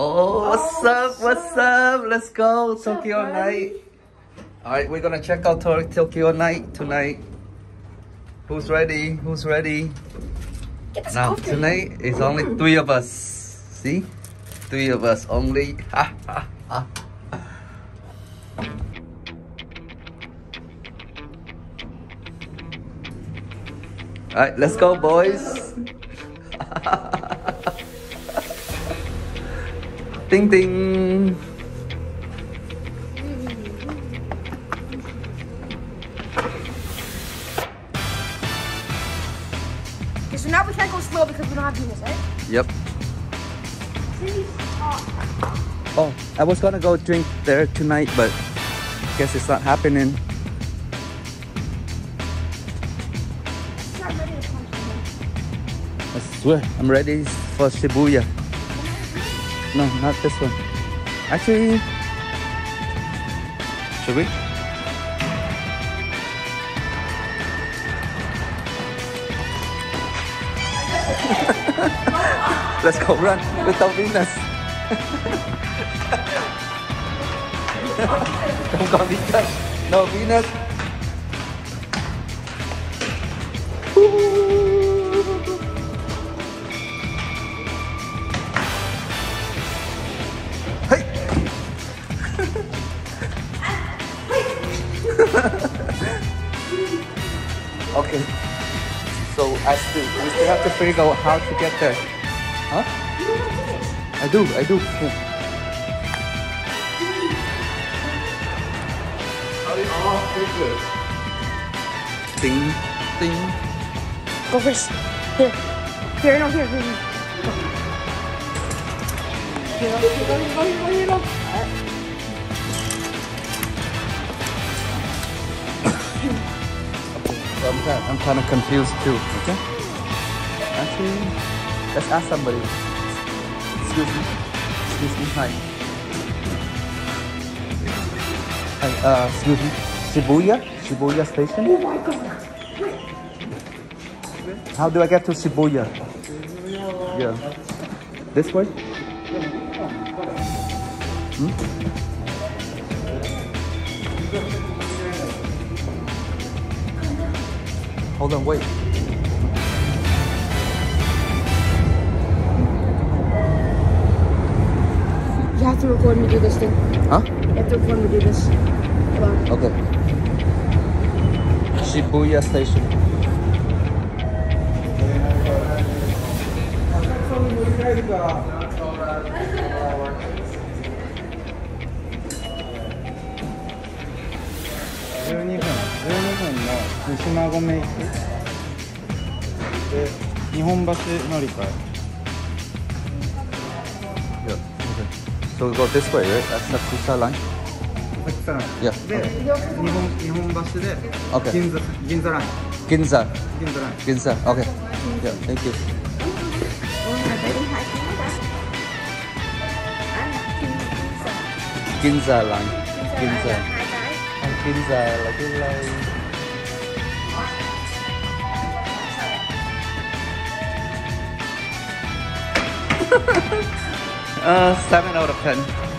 Oh, oh, what's up? What's up? Let's go Tokyo night. All right, we're gonna check out Tokyo night tonight. Who's ready? Who's ready? Now tonight is only three of us. See, three of us only. Ha ha ha. All right, let's go, boys. ding ding. Okay, so now we can't go slow because we don't have Venus, right? Yep. Oh, I was gonna go drink there tonight, but I guess it's not happening. It's not ready to come to me. I swear, I'm ready for Shibuya. No, not this one. Actually, should we? Let's go run without Venus. Don't go Venus. No Venus. okay. So I still we still have to figure out how to get there. Huh? I do, I do. Yeah. Ding, ding. Go first. Here. Here, no, here, here. here. Here, here, here, go, here, go, here, go. I'm kind, I'm kind of confused too. Okay. Actually, let's ask somebody. Excuse me. Excuse me. Hi. Hi. Uh, excuse me. Shibuya. Shibuya station. Oh my god. How do I get to Shibuya? Yeah. This way? Hmm? Hold on, wait. You have to record me do this thing. Huh? You have to record me do this. Hold on. Okay. Shibuya station.12 西馬込駅で日本橋乗り換え Yeah. Okay. So we go this way, right? That's the Kusa line. さっきさら Yeah. で日本日本橋で Okay. 銀座銀座ライン Ginza. 銀座ライン Ginza. Okay. Yeah. Thank you. Ginza line. Ginza. Ang Ginza là cái line. Uh, seven out of ten.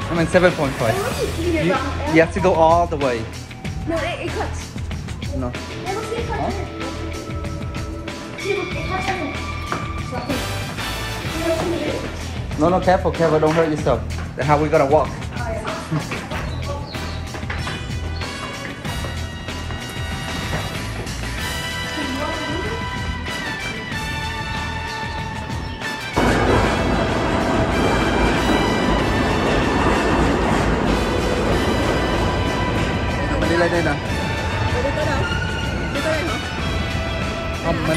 I mean seven point five. You, you have to go all the way. No, it, it cuts. No. Yeah, look, see, it cuts. See, look, it cuts in. So, okay. See, look, see, look. No, no, careful, careful, don't hurt yourself. Then how we gonna walk?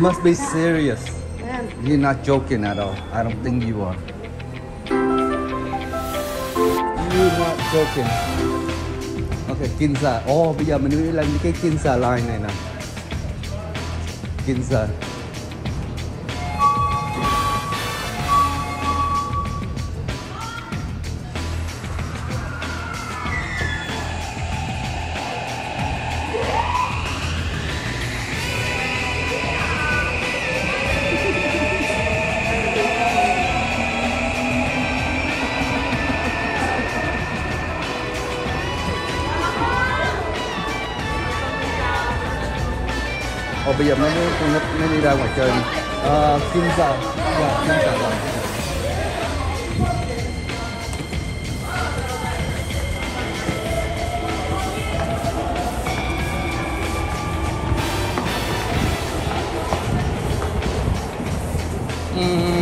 must be serious. Em, You're not joking at all. I don't think you are. You're not joking. Ok, Kinza. Ồ, bây giờ mình đi lên cái Kinza line này nè. Kinza. Bây giờ mấy đứa con nít nó đi ra ngoài chơi nè. Ờ, Kinza. Dạ, Kinza line. Mm.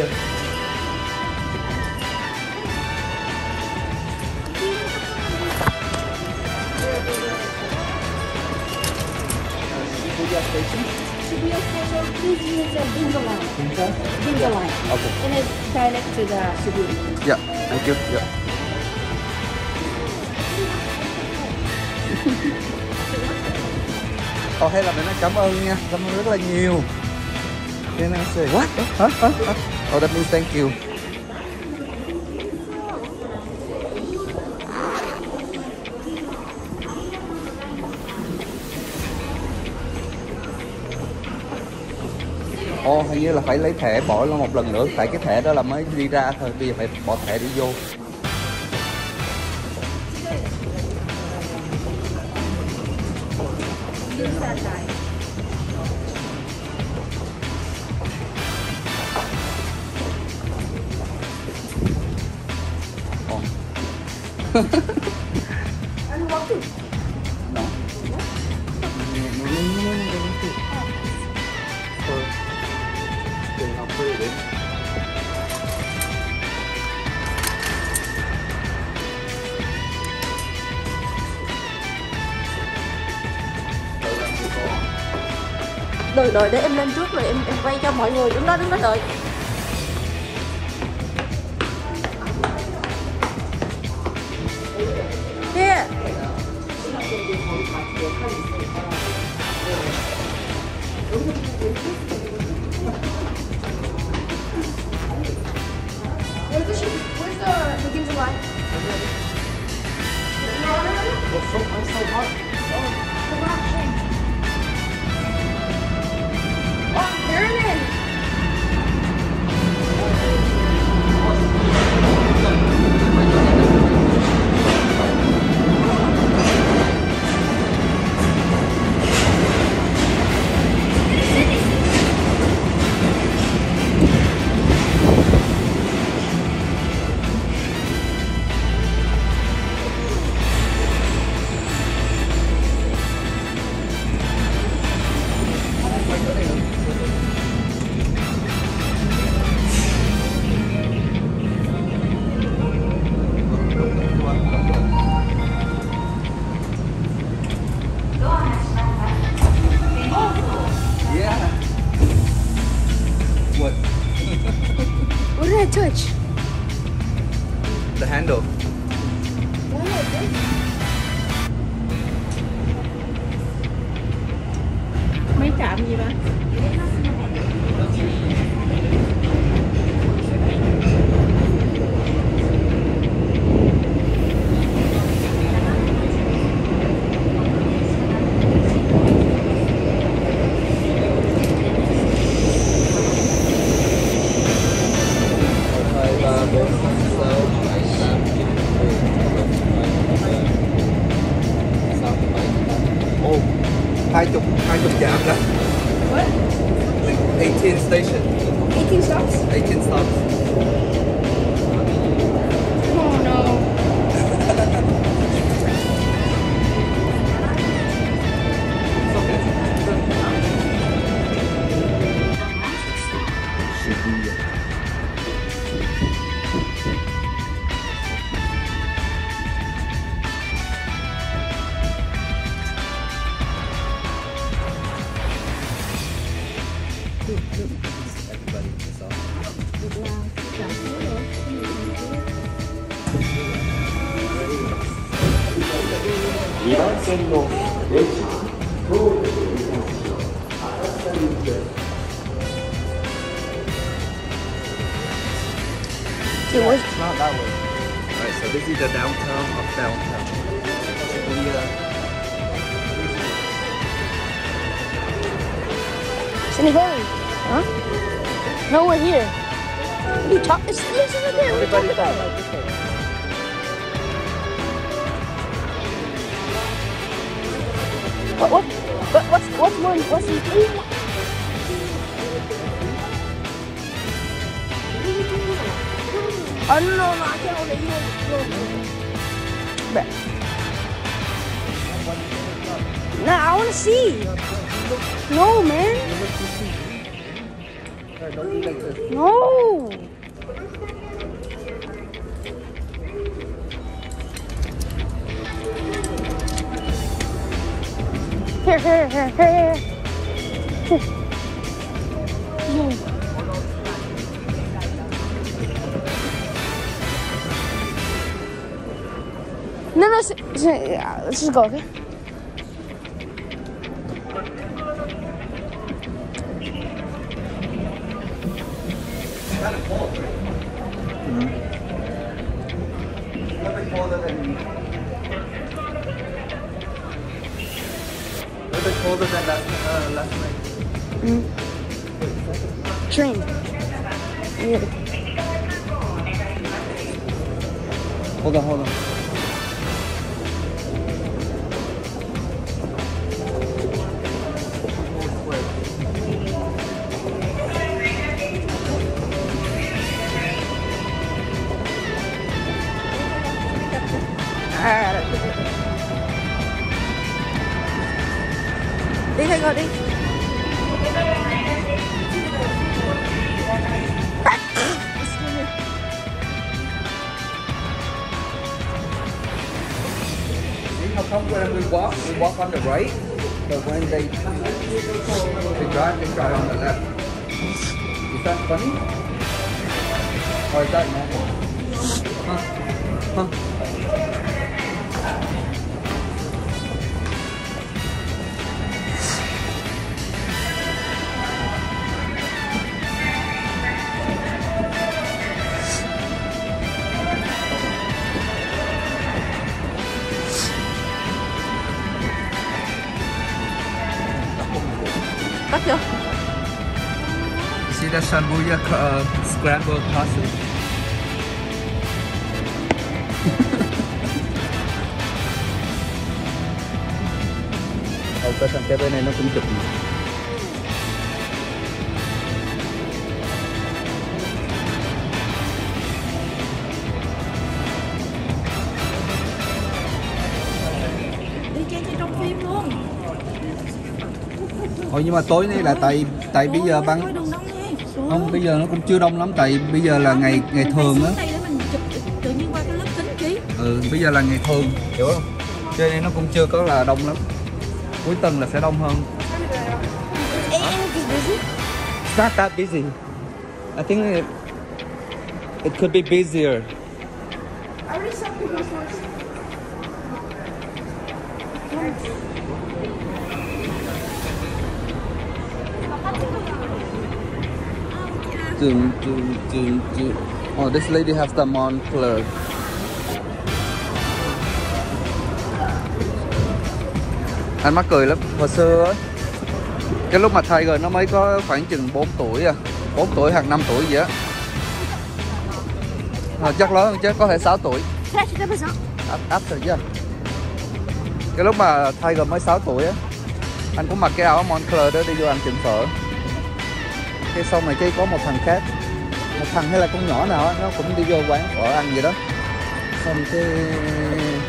Dân? Shibuya Station. Shibuya Station, please use the Ginza line. Kinza? Ginza line. Okay. And it's direct to the Shibuya. Yeah, thank you. Yeah. Ồ, hay là mình nói cảm ơn nha, cảm ơn rất là nhiều. Can I say what? Hả? Hả? Hả? Oh, that means thank you. Ồ, oh, hình như là phải lấy thẻ bỏ lên một lần nữa Tại cái thẻ đó là mới đi ra thôi Bây giờ phải bỏ thẻ đi vô Ginza line. And walking. đó Trường học free đấy Đợi đợi để em lên trước rồi em em quay cho mọi người đứng đó đứng đó đợi. Where's the? Where's the Ginza line? What's so, what's so hot? The chục hai chục trạm đó What? 18 station 18 stops? 18 stops 2番線の電車東武に向かいます浅草行きです Dude, where's It's not that way. Alright, so this is the downtown of downtown. We, uh, Cindy going? Huh? No, we're here. What are you talking? It's this over there. What are you talking about? What? What? What? What's what's one? What's in three? Oh no no no! I can't hold it. You it. Bruh. Nah, I want to see. No, man. No. No, no, let's just go, okay? Yeah. Hold on, hold Shanmuya uh, Scramble Classic. Ông có sang cái bên này nó cũng chụp Ồ nhưng mà tối nay là tại tại bây giờ băng đông bây giờ nó cũng chưa đông lắm tại bây giờ là ngày ngày thường á. Ừ bây giờ là ngày thường hiểu không? Cho nên nó cũng chưa có là đông lắm. Cuối tuần là sẽ đông hơn? It's not that busy. I think it, it could be busier. I already saw people's Dun, dun, dun, dun. Oh, this lady has the Montclair. Anh mắc cười lắm. Hồi xưa á, cái lúc mà Tiger nó mới có khoảng chừng 4 tuổi à, 4 tuổi hoặc 5 tuổi gì á. À, chắc lớn hơn chứ, có thể 6 tuổi. Áp rồi chứ. Cái lúc mà Tiger mới 6 tuổi á, anh cũng mặc cái áo Montclair đó đi vô ăn tiệm phở. Cái sau này cái có một thằng khác. Một thằng hay là con nhỏ nào á, nó cũng đi vô quán phở ăn gì đó. Xong cái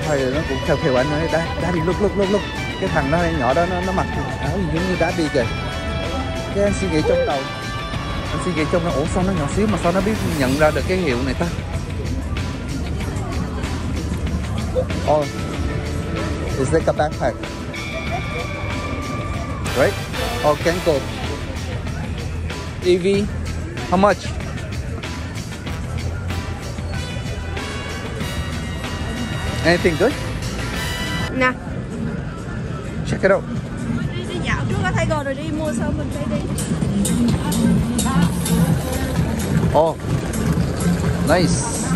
thôi nó cũng theo theo anh nói, đá đá đi lúc lúc lúc lúc cái thằng nó nhỏ đó, nó nó mặc áo gì giống như đá đi kìa. Cái anh suy nghĩ trong đầu. Anh suy nghĩ trong đầu, ủa, sao nó nhỏ xíu mà sao nó biết nhận ra được cái hiệu này ta? Oh it's like a backpack right oh cancel EV how much Anything good? Nah. check it out. đi đi dạo trước rồi đi mua xong mình đi Oh, nice.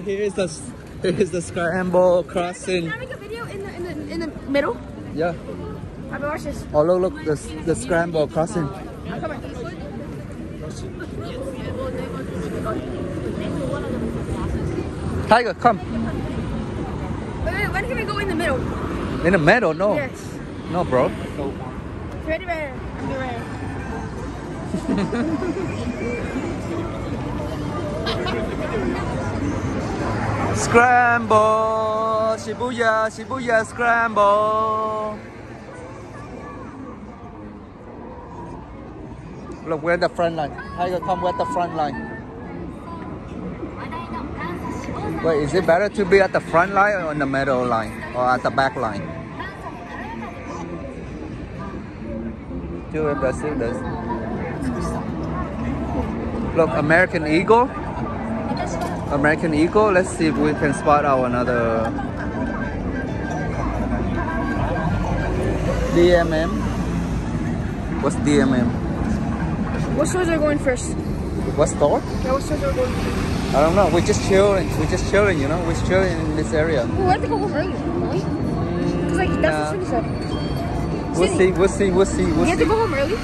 Oh, here is the here is the scramble crossing. Can I make a video in the in the in the middle? Yeah. I'll watch this. Oh, look, look, the the scramble crossing. I'll come. Tiger, come. Wait, wait, when can we go in the middle? In the middle, no, Yes. no, bro. Ready, ready. I'm ready. Scramble, Shibuya, Shibuya, scramble. Look, we're at the front line. Tiger, come, we're at the front line. Wait, is it better to be at the front line or in the middle line or at the back line? Đã xíu this. Look, American Eagle. American Eagle. Let's see if we can spot out another DMM. What's DMM? What stores are going first? What store? Yeah, what stores are going first? I don't know. We're just chilling. We're just chilling, you know. We're chilling in this area. Well, we have to go home early, we? Because, like, that's Nah. Cindy said. We'll see. We'll see. We'll see. We We'll have to see. go home early?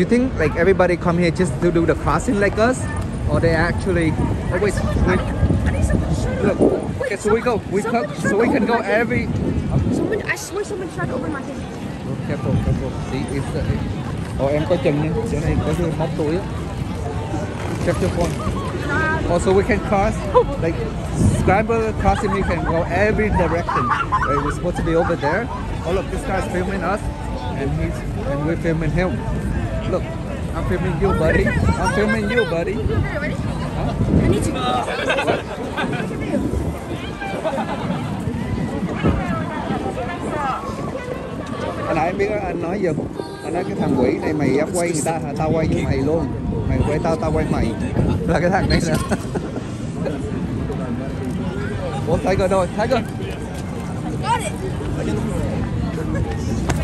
You think like everybody come here just to do the crossing like us, or they actually? Oh wait, wait. I need someone to. Look. Okay, so we go. We come. So we can go every. Someone, I swear someone tried to open my thing. Oh, careful, careful. See, it's. Uh, oh, em có chừng nha. Chỗ này có cái móc túi á. Check your phone. Also, we can cross like scramble crossing. We can go every direction. Right, we're supposed to be over there. Oh look, this guy's filming us, and he's and we're filming him. Look, I'm filming you, buddy. I'm filming you, buddy. Huh? I need to. Anh nãy anh biết anh nói gì? Anh nói cái thằng quỷ này mày dám quay người ta hả? Tao quay với mày luôn. Mày quay tao, tao quay mày. Là cái thằng này nè. Ủa Tiger đâu? Tiger. Got it.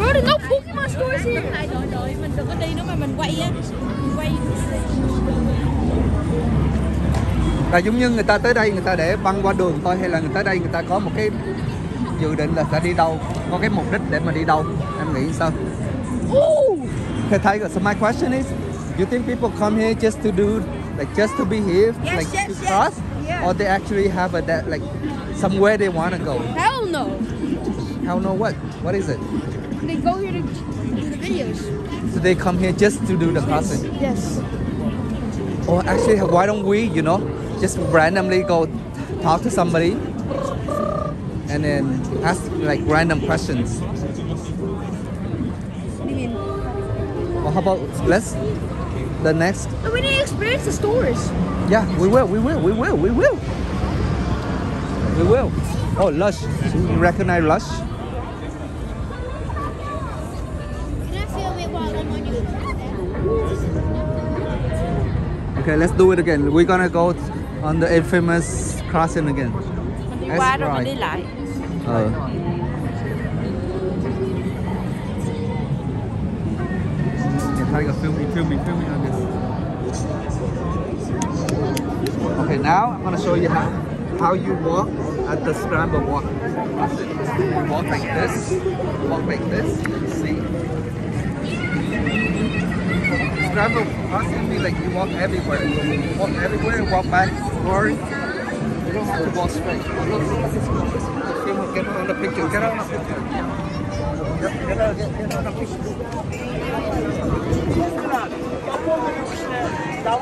Bro, there's no Pokemon stores here. Trời ơi, mình đừng có đi nữa mà mình quay á Mình quay Là giống như người ta tới đây người ta để băng qua đường thôi hay là người tới đây người ta có một cái dự định là sẽ đi đâu, có cái mục đích để mà đi đâu. Em nghĩ sao? Ooh. Okay, Tiger. So my question is, you think people come here just to do, like, just to be here, Yes, like yes, to yes. cross, Yeah. or they actually have a that like somewhere they want to go? Hell no. How know what? What is it? They go here to do the videos. So they come here just to do the crossing. Yes. Or oh, actually, why don't we, you know, just randomly go talk to somebody and then ask like random questions? What do you mean? Or how about let's the next? No, we need to experience the stores. Yeah, we will, we will, we will, we will. We will. Oh, Lush. You recognize Lush? Okay, let's do it again. We're gonna go on the infamous crossing again. Mình đi That's qua rồi mình right. đi lại oh. yeah, Tiger, film me, film me, film me on this. Okay, now I'm gonna show you how, how you walk at the scramble walk. Walk like this, walk like this, crossing means like you walk everywhere. You walk everywhere, walk back, forward. You don't have to walk straight. Look, look. Get on the picture, get on the picture. Get, get, on- get, get on the picture. Get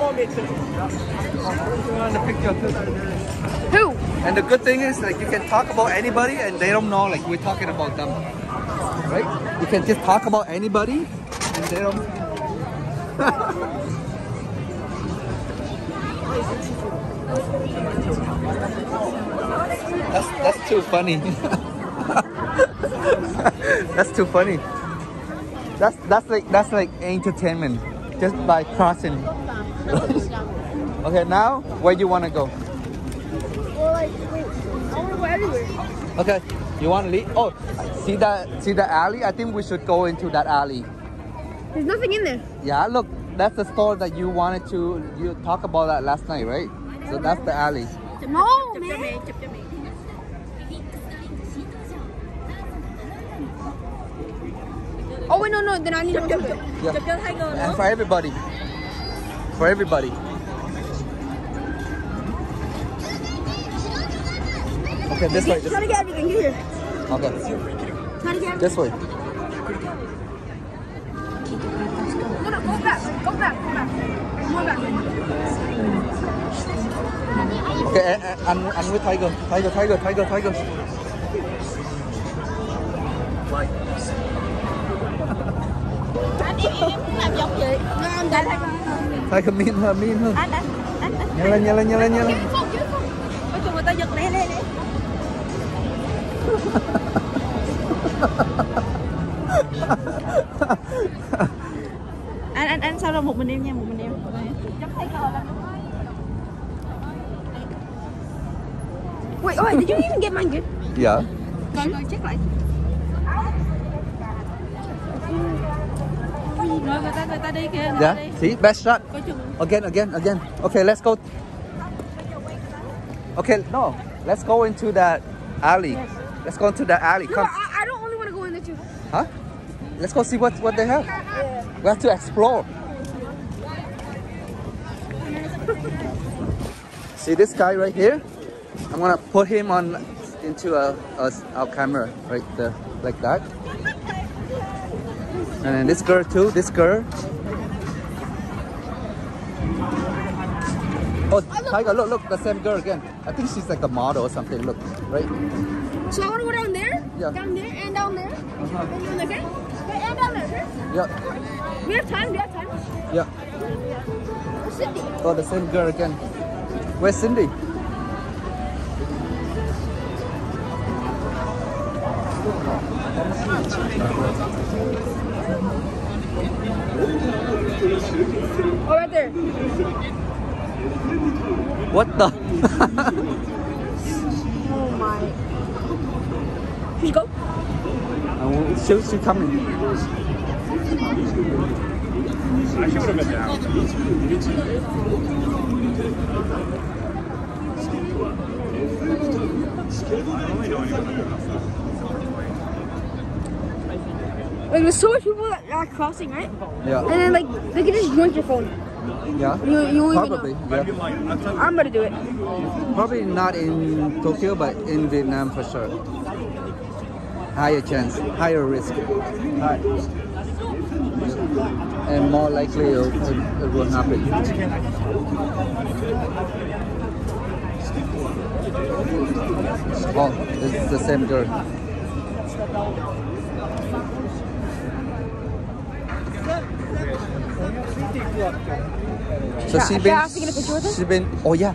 on the picture too. Who? And the good thing is like you can talk about anybody and they don't know like we're talking about them. Right? You can just talk about anybody and they don't That's that's too funny. that's too funny. That's that's like that's like entertainment just by crossing. okay, now where do you want to go? Well, like, wait, I want to go everywhere. Okay, you want to leave? Oh, see that see the alley? I think we should go into that alley. There's nothing in there. Yeah, look, that's the store that you wanted to you talk about that last night, right? So that's the alley. No, man. mẹ chụp cho mẹ Oh, wait, no, no. Then I need to chụp do chụp it. Yeah. chụp cho Tiger And for everybody. For everybody. Okay, this way. This Try to get everything here. Okay, Try to get everything. this way. No, no, go back. Go back. Go back. Go back. Okay, and, and, and, and with Tiger. Tiger, Tiger, Tiger, Tiger. anh em em cũng làm giống vậy anh anh Tiger mean her, mean her. anh anh anh anh Nhớ lên, nhớ lên, nhớ lên, nhớ lên. ôi trời người ta giật nè nè nè anh anh sao đâu một mình em nha một mình em Wait, oh, wait, did you even get mine good? Yeah. coi coi check lại rồi người ta người ta đi kìa người ta Yeah. đi See, best shot. Again, again, again. Okay, let's go. Okay, no. Let's go into that alley. Let's go into that alley. No, Come. I, I don't only want to go in there too. Huh? Let's go see what, what they have. We have to explore. see this guy right here? I'm gonna put him on into a, a our camera right there, like that. And then this girl too. This girl. Oh, Tiger! Look, look, the same girl again. I think she's like a model or something. Look, right? So I want to go down there, Yeah. down there, and down there, uh-huh. and down there, okay? Okay, and down there, okay? Yeah, We have time, we have time. yeah. Where's Cindy? Oh, the same girl again. Where's Cindy? Oh, right there. What the? Oh my. Can you go? Oh, she, she coming. Like, there's so much people that are crossing, right? Yeah. And then, like, they can just join your phone. Yeah. You, you Probably. Yeah. I'm gonna do it. Probably not in Tokyo, but in Vietnam for sure. Higher chance, higher risk. High. And more likely it, will happen. Oh, it's the same girl. So she should been, I ask to get a picture with her? she been, oh yeah,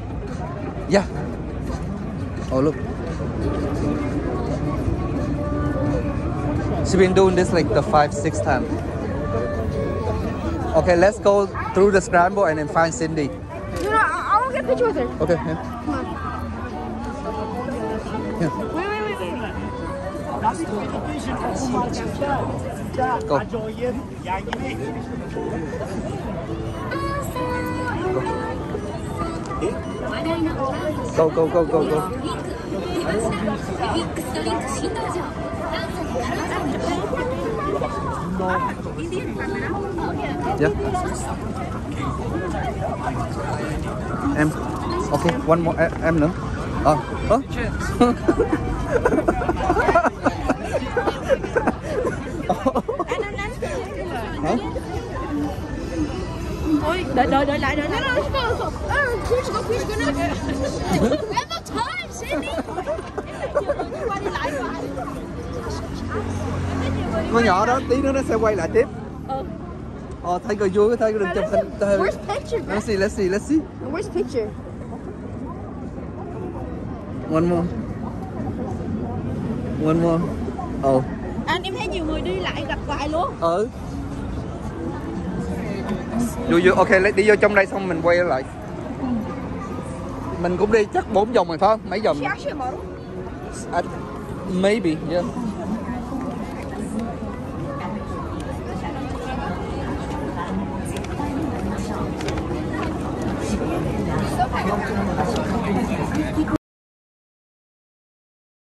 yeah. Oh look. She been doing this like the five, six time. Okay, let's go through the scramble and then find Cindy. No, no, I, I want to get a picture with her. Okay, yeah. Come on. Yeah. Wait, wait, wait, wait. Go. Go, go, go, go, go. Yeah. Em. Okay, one more. Em, em nữa. Ờ. Ơ. Hả? ôi đợi đợi đợi lại đợi lại no, let's go, let's go. Oh, please go, please go now. we have no time, Cindy. Cô nhỏ đó tí nữa nó sẽ quay lại tiếp Ừ. ờ thấy cười vui thấy đừng chụp hình Where's picture? let's see let's see let's see Where's picture? one more one more oh Anh em thấy nhiều người đi lại gặp hoài luôn. ừ vô vô ok lấy đi vô trong đây xong mình quay lại mình cũng đi chắc bốn vòng rồi không mấy vòng She actually a model? I, maybe yeah